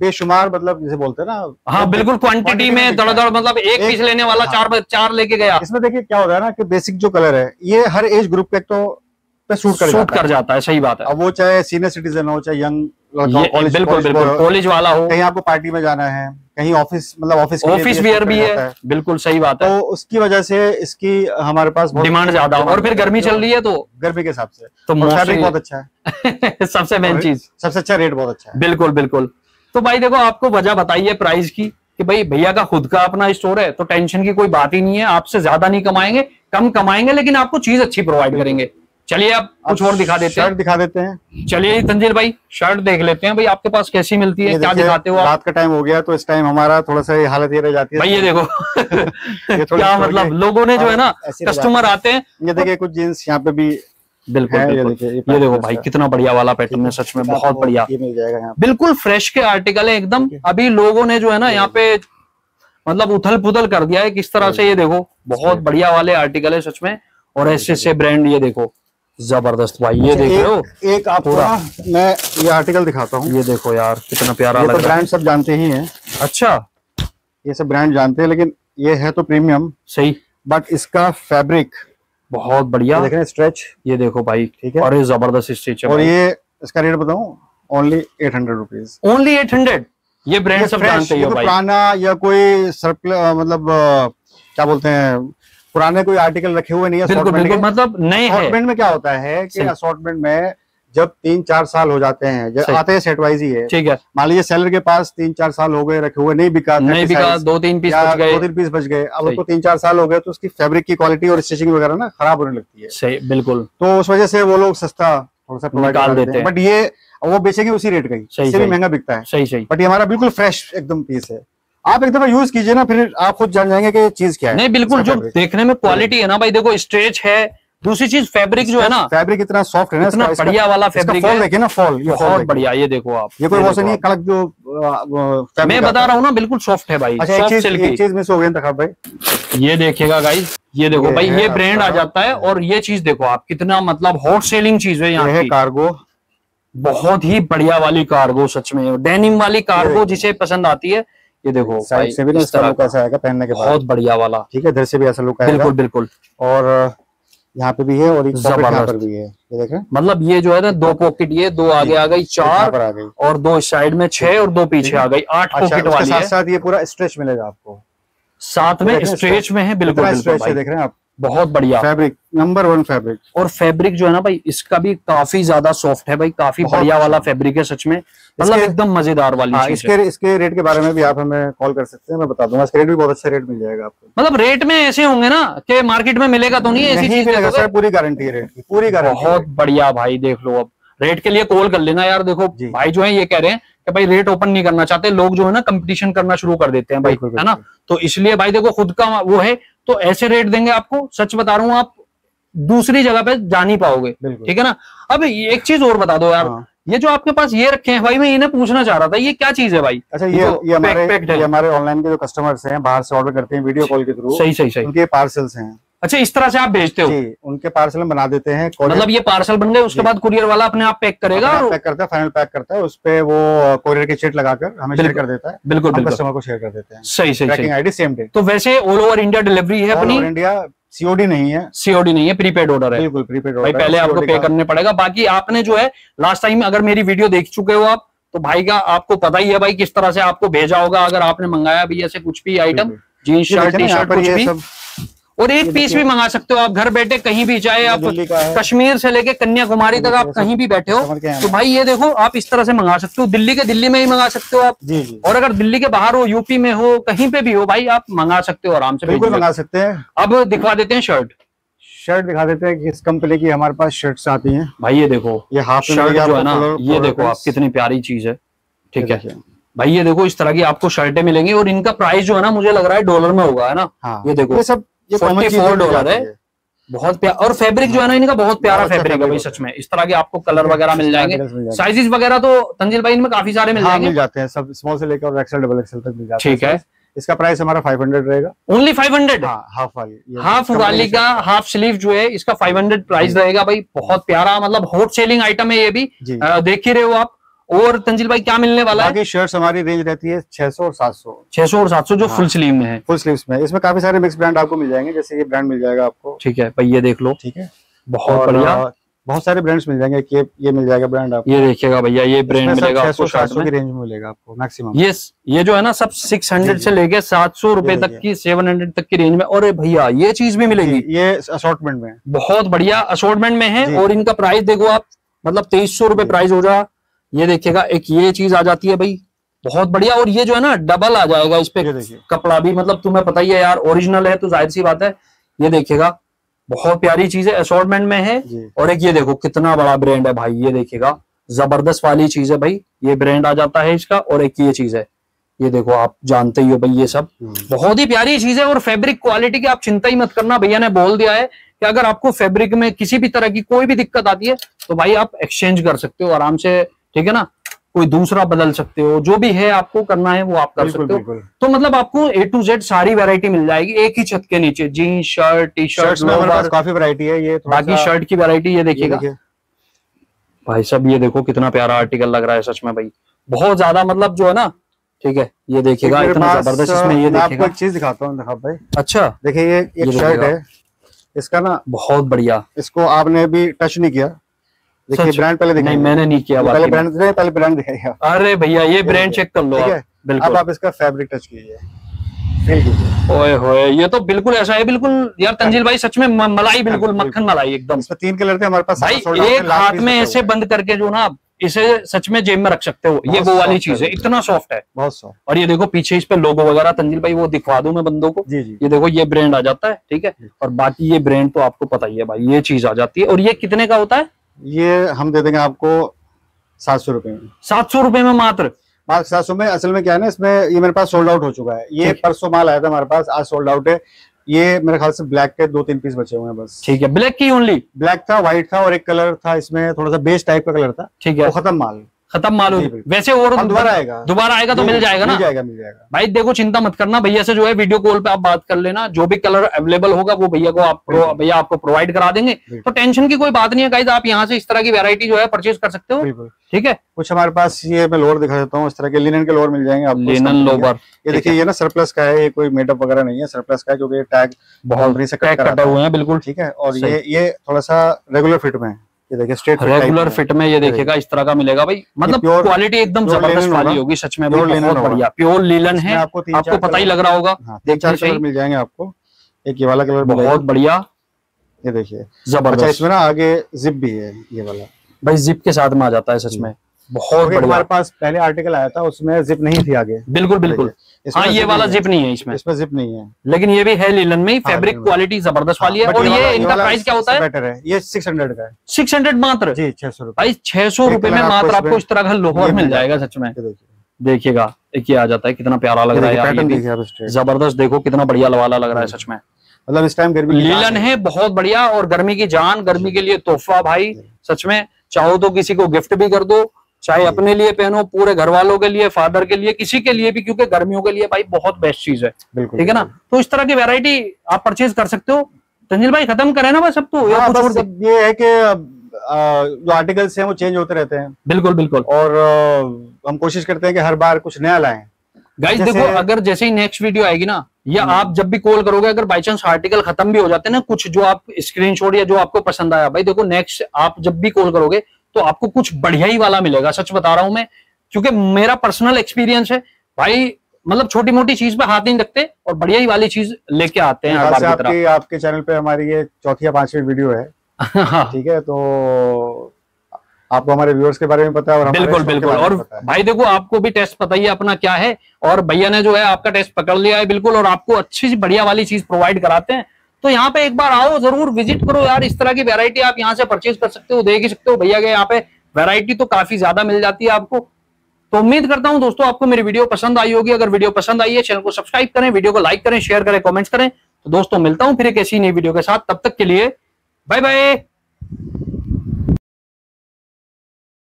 बेशुमार मतलब जिसे बोलते हैं ना हाँ बिल्कुल क्वांटिटी में दिखता है। दड़दड़ मतलब एक पीस लेने वाला हाँ। चार चार लेके गया इसमें देखिए क्या होता है ना कि बेसिक जो कलर है ये हर एज ग्रुप पे तो पे सूट कर सूट जाता कर है। जाता है सही बात है। अब वो चाहे सीनियर सिटीजन हो चाहे यंग ये बिल्कुल बिल्कुल कॉलेज वाला हो। कहीं आपको पार्टी में जाना है कहीं ऑफ़िस मतलब ऑफ़िस ऑफ़िस वियर भी है। बिल्कुल सही बात है। तो उसकी वजह से इसकी हमारे पास डिमांड ज़्यादा हो। और फिर गर्मी चल रही है तो गर्मी के हिसाब से। तो फैब्रिक बहुत अच्छा है। सबसे मेन चीज़। सबसे अच्छा रेट बहुत अच्छा है। बिल्कुल बिल्कुल। तो भाई देखो आपको वजह बताइए प्राइस की कि भाई भैया का खुद का अपना स्टोर है तो टेंशन की कोई बात ही नहीं है। आपसे ज़्यादा नहीं कमाएँगे कम कमाएँगे लेकिन आपको चीज़ अच्छी प्रोवाइड करेंगे। चलिए आप कुछ और दिखा देते हैं। दिखा देते हैं। चलिए तंजीर भाई शर्ट देख लेते हैं। भाई आपके पास कैसी मिलती है? क्या दिखाते हो रात का टाइम हो गया तो इस टाइम हमारा थोड़ा सा ये हालत ये रह जाती है। भाई ये देखो। ये क्या मतलब लोगों ने जो है ना हाँ, कस्टमर आते हैं ये देखिए कुछ जीन्स यहाँ पे भी बिल्कुल ये ये देखो भाई कितना बढ़िया वाला पैटर्न है सच में बहुत बढ़िया। मिल जाएगा बिल्कुल फ्रेश के आर्टिकल है एकदम। अभी लोगों ने जो है ना यहाँ पे मतलब उथल पुथल कर दिया है किस तरह से ये देखो बहुत बढ़िया वाले आर्टिकल है सच में। और ऐसे ऐसे ब्रांड ये देखो। ज़बरदस्त भाई ये देख रहे हो? एक, एक आपको ना मैं ये आर्टिकल दिखाता हूँ। ये देखो यार कितना प्यारा ये लग तो रहा है। ब्रांड सब जानते ही हैं। अच्छा। ये सब ब्रांड जानते हैं लेकिन ये है तो प्रीमियम सही। बट इसका फैब्रिक बहुत बढ़िया। देख रहे हैं स्ट्रेच ये देखो भाई ठीक है। और ये ज़बरदस्त स्टिच है और ये इसका रेट बताऊँ? Only eight hundred rupees only eight hundred ये ब्रांड सब जानते ही हो भाई। पुराना या कोई सर्कुलर मतलब क्या बोलते हैं? पुराने कोई आर्टिकल रखे हुए नहीं है बिल्कुल। मतलब नए है। असॉर्टमेंट में क्या होता है कि। असॉर्टमेंट में जब तीन चार साल हो जाते हैं जब आते हैं सेट वाइज ही है। ठीक है। मान लीजिए सेलर के पास तीन चार साल हो गए रखे हुए नहीं बिका नहीं बिका दो तीन पीस बच गए। दो तीन पीस बच गए। अब। उसको तीन चार साल हो गए तो उसकी फैब्रिक की क्वालिटी और स्टिचिंग वगैरह ना खराब होने लगती है। सही बिल्कुल। तो उस वजह से वो लोग सस्ता थोड़ा सा प्रोवाइड निकाल देते हैं। बट ये वो बेचेंगे उसी रेट का ही। महँगा बिकता है। सही सही। बट ये हमारा बिल्कुल फ्रेश एकदम पीस है। आप एक दफ़ा यूज़ कीजिए ना फिर आप खुद जान जाएँगे कि ये चीज़ क्या है। नहीं बिल्कुल जो। देखने में क्वालिटी है ना भाई देखो स्ट्रेच है दूसरी चीज़ फैब्रिक जो है ना फैब्रिक इतना सॉफ्ट है ना इतना बढ़िया वाला फैब्रिक फॉल है। देखिए ना फॉल ये बहुत बढ़िया ये देखो आप ये कोई वैसे नहीं है कड़क जो मैं बता रहा हूँ ना बिल्कुल सॉफ्ट है भाई अच्छा एक चीज़ एक चीज़ मिस हो गई इंतखाब भाई। ये देखिएगा गाइस ये देखो ये भाई ये ब्रांड आ जाता है और ये चीज़ देखो आप कितना मतलब हॉट सेलिंग चीज़ है यहाँ कार्गो बहुत ही बढ़िया वाली कार्गो सच में डेनिम वाली कार्गो जिसे पसंद आती है। ये देखो साइड से भी ना इसका लुक ऐसा आएगा पहनने के बाद। बहुत बढ़िया वाला। ठीक है इधर से भी ऐसा लुक आएगा। बिल्कुल बिल्कुल। और यहाँ पे भी है और एक यहाँ पर भी है। ये देख रहे हैं? मतलब ये जो है ना दो पॉकेट ये दो आगे आ गई चार पर आ गई। और दो साइड में छह और दो पीछे आ गई। आठ अच्छा पॉकेट वाली साथ है। साथ ये पूरा स्ट्रेच मिलेगा आपको। साथ में स्ट्रेच में है बिल्कुल स्ट्रेच देख रहे हैं आप। बहुत बढ़िया। फैब्रिक नंबर वन फैब्रिक और फैब्रिक जो है ना भाई इसका भी काफ़ी ज़्यादा सॉफ्ट है भाई काफ़ी बढ़िया वाला। फैब्रिक है सच में। मतलब एकदम मज़ेदार वाली हाँ इसके इसके रेट के बारे में भी आप हमें कॉल कर सकते हैं मैं बता दूँगा। इसका रेट भी बहुत अच्छा रेट मिल जाएगा आपको। मतलब रेट में ऐसे होंगे ना कि मार्केट में मिलेगा तो नहीं ऐसी चीज़ मिलेगा सर पूरी गारंटी है रेट की पूरी गारंटी बहुत बढ़िया भाई देख लो अब। रेट के लिए कॉल कर लेना यार देखो भाई जो है ये कह रहे हैं कि भाई रेट ओपन नहीं करना चाहते लोग जो है ना कंपटीशन करना शुरू कर देते हैं भाई है ना? तो इसलिए भाई देखो खुद का वो है तो ऐसे रेट देंगे आपको सच बता रहा हूँ आप दूसरी जगह पे जा नहीं पाओगे ठीक है ना? अब एक चीज़ और बता दो यार हाँ। ये जो आपके पास ये रखे हैं भाई मैं इन्हें पूछना चाह रहा था ये क्या चीज़ है भाई? अच्छा ये तो ये हमारे। ये हमारे ऑनलाइन के जो कस्टमर्स हैं बाहर से ऑर्डर करते हैं वीडियो कॉल के थ्रू सही सही सही। उनके पार्सल्स हैं। अच्छा इस तरह से आप भेजते हो? जी उनके पार्सल बना देते हैं मतलब ये पार्सल बन गए उसके बाद कुरियर वाला अपने आप पैक करेगा और पैक करता है फाइनल पैक करता है उस पे वो कोरियर की चिट लगाकर हमें शेयर कर देता है। बिल्कुल कस्टमर को शेयर कर देते हैं। सही सही ट्रैकिंग आईडी सेम डे तो वैसे ऑल ओवर इंडिया डिलीवरी है अपनी? इंडिया सीओडी नहीं है। सीओडी नहीं है प्रीपेड ऑर्डर है। बिल्कुल प्रीपेड भाई पहले आपको पे करने पड़ेगा बाकी आपने जो है लास्ट टाइम अगर मेरी वीडियो देख चुके हो आप तो भाई का आपको पता ही है भाई किस तरह से आपको भेजा होगा अगर आपने मंगाया भी ऐसे कुछ भी item jeans shirt T shirt कुछ भी। और एक पीस भी मंगा सकते हो आप घर बैठे कहीं भी चाहे आप कश्मीर से लेके कन्याकुमारी तक आप कहीं भी बैठे हो तो भाई ये देखो आप इस तरह से मंगा सकते हो दिल्ली के दिल्ली में ही मंगा सकते हो आप। जी जी। और अगर दिल्ली के बाहर हो यूपी में हो कहीं पे भी हो भाई आप मंगा सकते हो आराम से बिल्कुल मंगा सकते हैं। अब दिखवा देते हैं शर्ट शर्ट दिखा देते हैं किस कंपनी की हमारे पास शर्ट्स आती हैं। भाई ये देखो ये हाफ़ शर्ट जो है ना ये देखो आप कितनी प्यारी चीज़ है ठीक है। भाई ये देखो इस तरह की आपको शर्टें मिलेंगी और इनका प्राइस जो है ना मुझे लग रहा है डॉलर में होगा है ना? हाँ। ये देखो, ये सब ये common 44 चीज़ें मिल डॉलर है। बहुत प्यारा और फैब्रिक जो है ना इनका बहुत प्यारा बहुत अच्छा फैब्रिक है भाई सच में। इस तरह के आपको कलर वगैरह मिल जाएँगे। साइजेस वगैरह तो तंजिल भाई इनमें काफ़ी सारे मिल हाँ जाएँगे। मिल जाते हैं सब स्मॉल से लेकर और एक्सेल डबल एक्सेल तक मिल जाते हैं ठीक है। इसका प्राइस हमारा 500 रहेगा। ओनली 500 हाँ हाफ़ वाली हाफ़ वाली का हाफ़ स्लीव जो है इसका 500 प्राइस रहेगा भाई। बहुत प्यारा मतलब हॉट सेलिंग आइटम है ये भी। देख ही रहे हो आप। और तंजिल भाई क्या मिलने वाला है? बाकी शर्ट्स हमारी रेंज रहती है 600 और 700 600 और 700 जो हाँ। फुल स्लीव में है। फुल स्लीव्स में। इसमें काफ़ी सारे मिक्स ब्रांड आपको मिल जाएँगे जैसे ये ब्रांड मिल जाएगा आपको। ठीक है भाई ये देख लो। ठीक है। बहुत बढ़िया। बहुत सारे ब्रांड्स मिल जाएँगे कि ये मिल जाएगा ब्रांड आपको। ये देखिएगा भैया ये ब्रांड मिलेगा आपको शर्ट की रेंज में मिलेगा आपको मैक्सिमम ये ये जो है ना सब 600 जी, से लेके 700 रुपए ये तक। की 700 तक की रेंज में। और भैया ये चीज़ भी मिलेगी। ये असॉर्टमेंट में। बहुत बढ़िया असोर्टमेंट में है और इनका प्राइस देखो आप मतलब तेईस सौ रुपए प्राइस हो जा ये देखिएगा एक ये चीज़ आ जाती है भाई बहुत बढ़िया और ये जो है ना डबल आ जाएगा इस पे कपड़ा भी मतलब तुम्हें पता ही है यार ओरिजिनल है तो ज़ाहिर सी बात है। ये देखिएगा बहुत प्यारी चीज़ है असोर्टमेंट में है और एक ये देखो कितना बड़ा ब्रांड है भाई ये देखिएगा ज़बरदस्त वाली चीज़ है भाई ये ब्रांड आ जाता है इसका और एक ये चीज़ है। ये देखो आप जानते ही हो भाई ये सब। हम्म। बहुत ही प्यारी चीज़ है और फैब्रिक क्वालिटी की आप चिंता ही मत करना भैया ने बोल दिया है कि अगर आपको फैब्रिक में किसी भी तरह की कोई भी दिक्कत आती है तो भाई आप एक्सचेंज कर सकते हो आराम से ठीक है ना? कोई दूसरा बदल सकते हो जो भी है आपको करना है वो आप कर सकते हो। तो मतलब आपको ए टू जेड सारी वैरायटी मिल जाएगी एक ही छत के नीचे जीन्स शर्ट टी शर्ट काफ़ी वैरायटी है ये बाकी शर्ट की वैरायटी ये देखिएगा। भाई साहब ये देखो कितना प्यारा आर्टिकल लग रहा है सच में भाई। बहुत ज़्यादा मतलब जो है ना ठीक है ये देखिएगा इतना ज़बरदस्त इसमें ये देखिएगा। एक चीज़ दिखाता हूँ दिखा भाई। अच्छा। देखिए ये ये एक शर्ट है इसका ना बहुत बढ़िया। इसको आपने अभी टच नहीं किया। देखिए ब्रांड पहले नहीं मैंने नहीं किया पहले ब्रांड पहले ब्रांड दिखाइए अरे भैया ये ब्रांड चेक कर लो है? अब बिल्कुल आप इसका फैब्रिक टच कीजिए। ओए होए ये तो बिल्कुल ऐसा है बिल्कुल यार तंजील भाई सच में मलाई बिल्कुल बिल्कुल। मक्खन मलाई एकदम। इसमें तीन कलर थे हमारे पास भाई है, एक हाथ में ऐसे बंद करके जो ना आप इसे सच में जेब में रख सकते हो। ये वो वाली चीज़ है इतना सॉफ्ट है। बहुत सॉफ्ट और ये देखो पीछे इस पे लोगो वगैरह तंजील भाई वो दिखवा दू मैं बंदों को। जी जी। ये देखो ये ब्रांड आ जाता है ठीक है? और बाकी ये ब्रांड तो आपको पता ही है भाई ये चीज़ आ जाती है। और ये कितने का होता है? ये हम दे देंगे आपको सात सौ रुपए में। सात सौ रुपए में मात्र? मार्क सात सौ में असल में क्या है ना इसमें ये मेरे पास सोल्ड आउट हो चुका है। ये परसों माल आया था हमारे पास आज सोल्ड आउट है। ये मेरे ख्याल से ब्लैक के दो तीन पीस बचे हुए हैं बस। ठीक है ब्लैक की ओनली ब्लैक था व्हाइट था और एक कलर था इसमें थोड़ा सा बेस टाइप का कलर था। ठीक वो है खत्म माल। खत्म मालूम। वैसे और दोबारा आएगा। दोबारा आएगा तो मिल जाएगा ना? मिल जाएगा मिल जाएगा। भाई देखो चिंता मत करना भैया से जो है वीडियो कॉल पे आप बात कर लेना जो भी कलर अवेलेबल होगा वो भैया को आप भैया आपको प्रोवाइड करा देंगे। तो टेंशन की कोई बात नहीं है गाइज़ आप यहाँ से इस तरह की वेरायटी जो है परचेज कर सकते हो। ठीक है? कुछ हमारे पास ये मैं लोअर दिखा देता हूँ इस तरह के लिनन के लोअर मिल जाएँगे आपको इस लेनन। लोबर ये देखिए ये ना सरप्लस का है ये कोई मेडअप वगैरह नहीं है सरप्लस का है क्योंकि टैग बाउंड्री से कटा हुए हैं बिल्कुल। ठीक है? और ये ये थोड़ा सा रेगुलर फिट में है। ये देखिए स्ट्रेट रेगुलर फिट में ये देखिएगा इस तरह का मिलेगा भाई। मतलब क्वालिटी एकदम ज़बरदस्त वाली होगी। सच में बहुत बढ़िया। प्योर लीलन है आपको पता ही लग रहा होगा। हाँ तीन चार कलर मिल जाएँगे आपको। एक ये वाला कलर बहुत बढ़िया। ये देखिए। अच्छा ज़बरदस्त इसमें ना आगे जिप भी है ये वाला। भाई जिप के साथ में आ जाता है सच में। बहुत हमारे पास पहले आर्टिकल आया था उसमें जिप नहीं थी आगे। बिल्कुल बिल्कुल। हाँ ये वाला जिप नहीं है इसमें। इसमें जिप नहीं है। लेकिन ये भी है लीलन में हाँ, फैब्रिक क्वालिटी ज़बरदस्त वाली है और ये इनका प्राइस क्या होता है? बेटर है। ये सिक्स हंड्रेड का है। सिक्स हंड्रेड मात्र। जी छह सौ रुपए। भाई छह सौ रुपए में मात्र आपको इस तरह का लोहर मिल जाएगा सच में। देखिए। देखिएगा एक ये आ जाता है कितना प्यारा लग रहा है। ज़बरदस्त देखो कितना बढ़िया लवाला लग रहा है सच में। मतलब इस टाइम गर्मी लीलन है। बहुत बढ़िया और गर्मी की जान गर्मी के लिए तोहफा भाई सच में चाहो तो किसी को गिफ्ट भी कर दो चाहे अपने लिए पहनो पूरे घर वालों के लिए फादर के लिए किसी के लिए भी क्योंकि गर्मियों के लिए भाई बहुत बेस्ट चीज़ है। ठीक है ना? तो इस तरह की वेरायटी आप परचेज कर सकते हो। तंजिल भाई खत्म करें ना बस अब तो हाँ, बस ये है कि जो आर्टिकल्स हैं वो चेंज होते रहते हैं। बिल्कुल बिल्कुल। और हम कोशिश करते हैं कि हर बार कुछ नया लाएँ। गाइस देखो अगर जैसे ही नेक्स्ट वीडियो आएगी ना या हम्म। आप जब भी कॉल करोगे अगर बाई चांस आर्टिकल खत्म भी हो जाते हैं ना कुछ जो आप स्क्रीनशॉट या जो आपको पसंद आया भाई देखो नेक्स्ट आप जब भी कॉल करोगे तो आपको कुछ बढ़िया ही वाला मिलेगा सच बता रहा हूँ मैं। क्योंकि मेरा पर्सनल एक्सपीरियंस है भाई मतलब छोटी मोटी चीज़ पे हाथ नहीं रखते और बढ़िया ही वाली चीज़ लेके आते हैं हर बार आपके आपके चैनल पे हमारी ये चौथी या पांचवी वीडियो है। हाँ, ठीक है तो आपको हमारे व्यूअर्स के बारे में पता है और बिल्कुल बिल्कुल। और भाई देखो आपको भी टेस्ट पता ही है अपना क्या है। और भैया ने जो है आपका टेस्ट पकड़ लिया है बिल्कुल। और आपको अच्छी सी बढ़िया वाली चीज़ प्रोवाइड कराते हैं। तो यहाँ पे एक बार आओ, ज़रूर विज़िट करो यार। इस तरह की वेरायटी आप यहाँ से परचेज कर सकते हो, देख ही सकते हो। भैया के यहाँ पे वेरायटी तो काफ़ी ज़्यादा मिल जाती है आपको। तो उम्मीद करता हूँ दोस्तों, आपको मेरी वीडियो पसंद आई होगी। अगर वीडियो पसंद आई है चैनल को सब्सक्राइब करें वीडियो को लाइक करें शेयर करें कमेंट्स करें। तो दोस्तों, मिलता हूँ फिर एक ऐसी नई वीडियो के साथ। तब तक के लिए बाय बाय